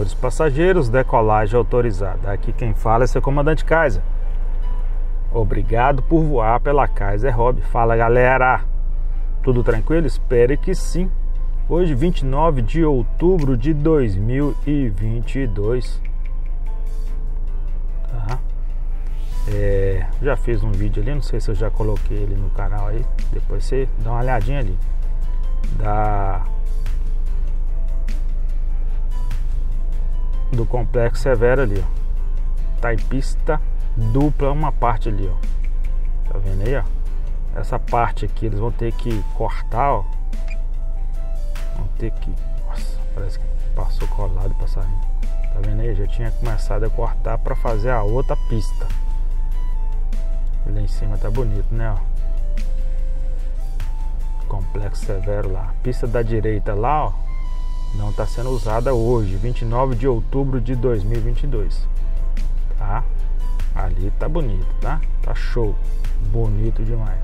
senhores passageiros, decolagem autorizada. Aqui quem fala é seu comandante Kaiser. Obrigado por voar pela Kaiser Hobby. Fala galera, tudo tranquilo? Espero que sim. Hoje, 29 de outubro de 2022. Tá? É, já fiz um vídeo ali, não sei se eu já coloquei ele no canal aí. Depois você dá uma olhadinha ali. Da do complexo Severo ali, ó. Tá em pista dupla uma parte ali, ó. Tá vendo aí, ó? Essa parte aqui eles vão ter que cortar, ó. Vão ter que. Nossa, parece que passou colado passarinho. Tá vendo aí? Já tinha começado a cortar para fazer a outra pista. Lá em cima tá bonito, né? Ó. Complexo Severo lá. Pista da direita lá, ó. Não está sendo usada hoje, 29 de outubro de 2022. Tá? Ali tá bonito, tá? Tá show. Bonito demais.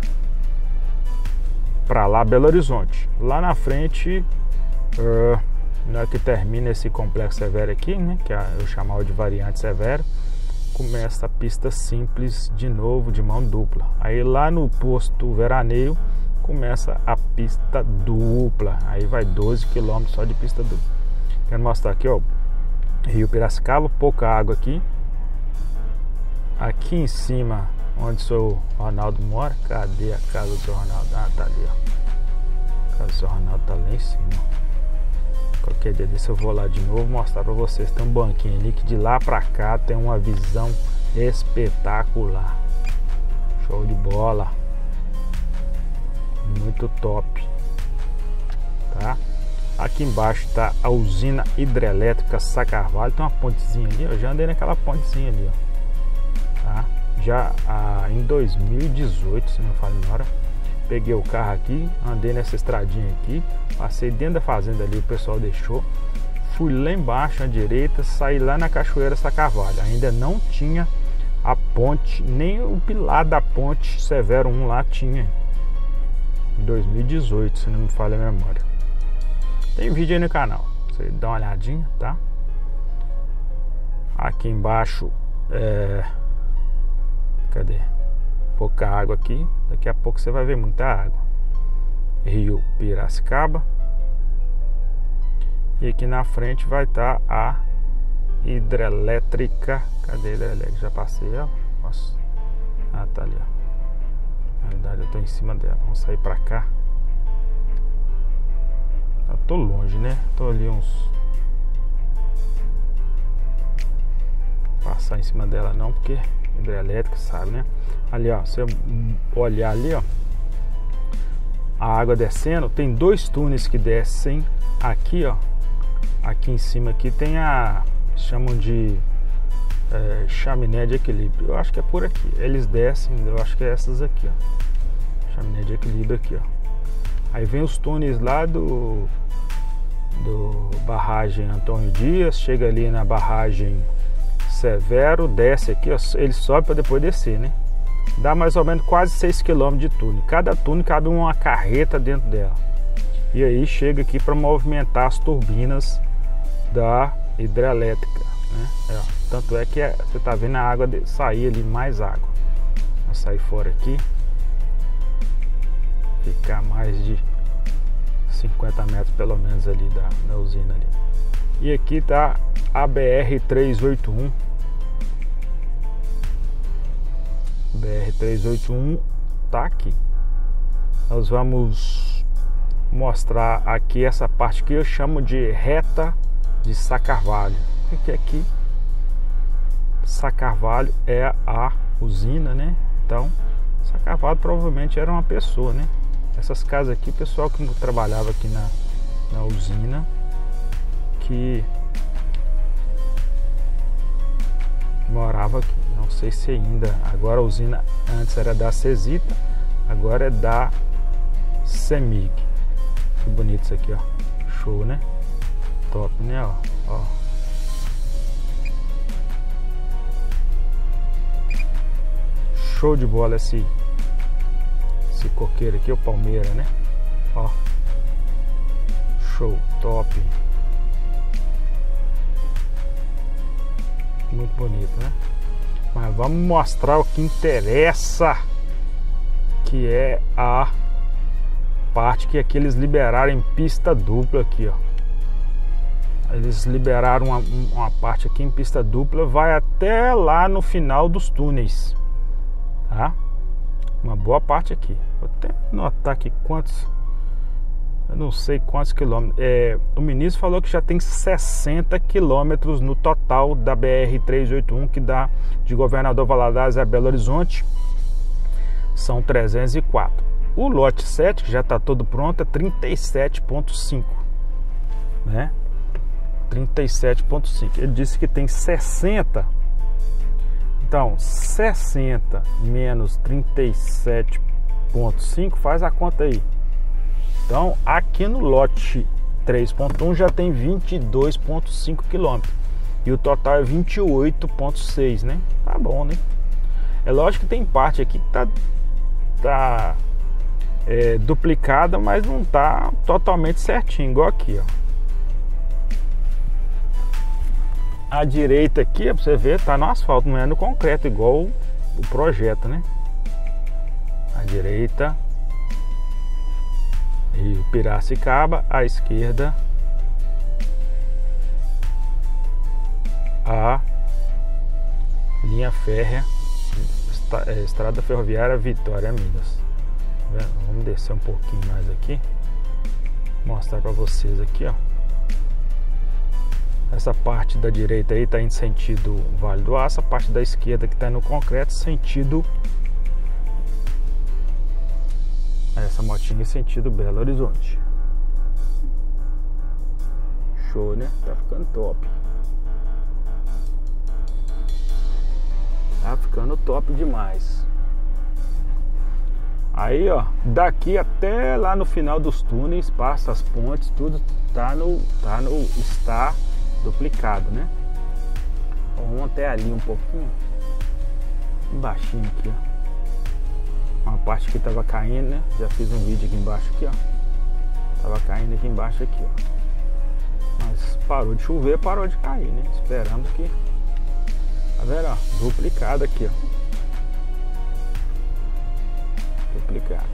Pra lá, Belo Horizonte. Lá na frente, uh, que termina esse complexo severo aqui, né? Que é, eu chamava de variante severo, começa a pista simples de novo, de mão dupla. Aí lá no posto veraneio começa a pista dupla. Aí vai 12 km só de pista dupla. Quero mostrar aqui, ó. Rio Piracicaba, pouca água aqui. Aqui em cima, onde o seu Ronaldo mora, cadê a casa do Ronaldo? Ah, tá ali, ó. A casa do Ronaldo tá lá em cima. Qualquer dia desse eu vou lá de novo mostrar pra vocês. Tem um banquinho ali que de lá pra cá tem uma visão espetacular. Show de bola. Muito top. Tá? Aqui embaixo está a usina hidrelétrica Sacarvalho. Tem uma pontezinha ali, eu já andei naquela pontezinha ali, ó tá? Já ah, em 2018, se não falo hora, peguei o carro aqui, andei nessa estradinha aqui, passei dentro da fazenda ali, o pessoal deixou, fui lá embaixo à direita, saí lá na Cachoeira Sacarvalho. Ainda não tinha a ponte, nem o pilar da ponte Severo 1 lá tinha. Em 2018, se não me falha a memória. Tem vídeo aí no canal, você dá uma olhadinha, tá? Aqui embaixo é Cadê? Pouca água aqui. Daqui a pouco você vai ver muita água. Rio Piracicaba. E aqui na frente vai estar tá a hidrelétrica. Cadê a hidrelétrica? Já passei ela. Nossa. Ah, tá ali, ó. Na verdade eu tô em cima dela. Vamos sair pra cá. Eu tô longe, né? Tô ali uns. Passar em cima dela não, porque hidrelétrica, sabe, né? Ali, ó, você olhar ali, ó, a água descendo, tem dois túneis que descem aqui, ó. Aqui em cima aqui tem a chamam de é, chaminé de equilíbrio. Eu acho que é por aqui. Eles descem, eu acho que é essas aqui, ó. Chaminé de equilíbrio aqui, ó. Aí vem os túneis lá do do barragem Antônio Dias, chega ali na barragem Severo, desce aqui, ó, ele sobe para depois descer, né? Dá mais ou menos quase 6 km de túnel. Cada túnel cabe uma carreta dentro dela. E aí chega aqui para movimentar as turbinas da hidrelétrica. Né? É, tanto é que é, você está vendo a água sair ali, mais água. Vou sair fora aqui. Ficar mais de 50 metros pelo menos ali da, da usina ali. E aqui está a BR 381 BR-381 tá aqui. Nós vamos mostrar aqui essa parte que eu chamo de reta de Sacarvalho. O que é aqui? Sacarvalho é a usina, né? Então, Sacarvalho provavelmente era uma pessoa, né? Essas casas aqui, o pessoal que trabalhava aqui na, na usina, que morava aqui. Não sei se ainda. Agora a usina antes era da Cesita, agora é da Semig. Que bonito isso aqui, ó. Show, né? Top, né? Ó. ó. Show de bola esse, esse coqueiro aqui, o Palmeira, né? Ó. Show, top. muito bonito, né? Mas vamos mostrar o que interessa, que é a parte que aqui eles liberaram em pista dupla aqui, ó. Eles liberaram uma, uma parte aqui em pista dupla, vai até lá no final dos túneis, tá? Uma boa parte aqui. Vou até notar aqui quantos eu não sei quantos quilômetros. É, o ministro falou que já tem 60 quilômetros no total da BR-381, que dá de Governador Valadares a Belo Horizonte. São 304. O lote 7, que já está todo pronto, é 37,5. Né? 37,5. Ele disse que tem 60. Então, 60 menos 37,5 faz a conta aí. Então, aqui no lote 3.1 já tem 22.5 km. E o total é 28.6, né? Tá bom, né? É lógico que tem parte aqui que tá, tá é, duplicada, mas não tá totalmente certinho, igual aqui, ó. A direita aqui, pra você ver, tá no asfalto, não é no concreto, igual o, projeto, né? A direita Rio Piracicaba, à esquerda a linha férrea é, Estrada Ferroviária Vitória Minas. Vamos descer um pouquinho mais aqui, mostrar para vocês aqui, ó. Essa parte da direita aí está em sentido Vale do Aço, a parte da esquerda que está no concreto sentido essa motinha em sentido Belo Horizonte. Show, né? Tá ficando top. Tá ficando top demais. Aí, ó, daqui até lá no final dos túneis, passa as pontes, tudo tá no tá no está duplicado, né? Vamos até ali um pouquinho. Baixinho aqui, ó uma parte que tava caindo, né? Já fiz um vídeo aqui embaixo aqui, ó. Tava caindo aqui embaixo aqui, ó. Mas parou de chover, parou de cair, né? Esperando que. Tá vendo, ó? Duplicado aqui, ó. Duplicado.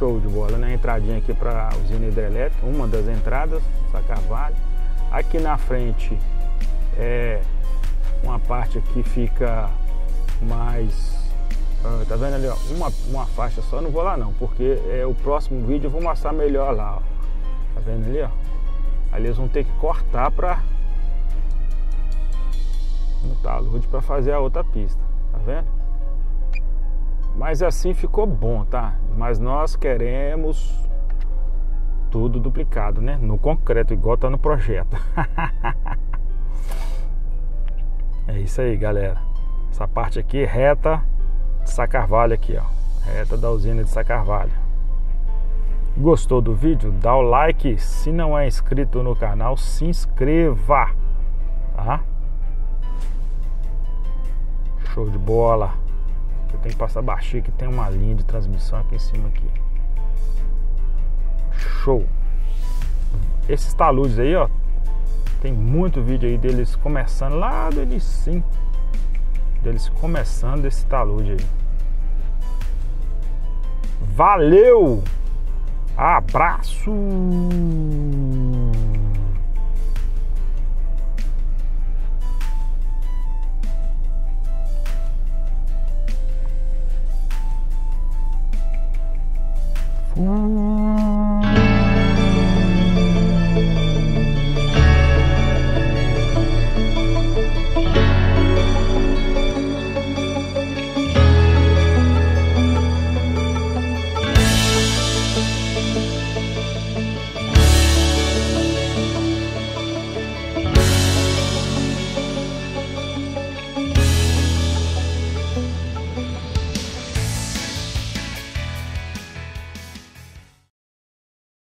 Show de bola, né? Entradinha aqui para usina hidrelétrica, uma das entradas, Sacarvalho. Aqui na frente é uma parte aqui fica mais ah, tá vendo ali, ó, uma, uma faixa só, não vou lá não, porque é o próximo vídeo eu vou mostrar melhor lá, ó. Tá vendo ali, ó? Ali eles vão ter que cortar pra no talude para fazer a outra pista, tá vendo? Mas assim ficou bom, tá? Mas nós queremos tudo duplicado, né? No concreto, igual tá no projeto. é isso aí, galera. Essa parte aqui reta de Sacarvalho aqui, ó. Reta da usina de Sacarvalho. Gostou do vídeo? Dá o like. Se não é inscrito no canal, se inscreva. Tá? Show de bola. Eu tenho que passar baixinho que tem uma linha de transmissão aqui em cima aqui. Show. Esses taludes aí, ó. Tem muito vídeo aí deles começando lá do início deles começando esse talude aí. Valeu! Abraço! Ooh.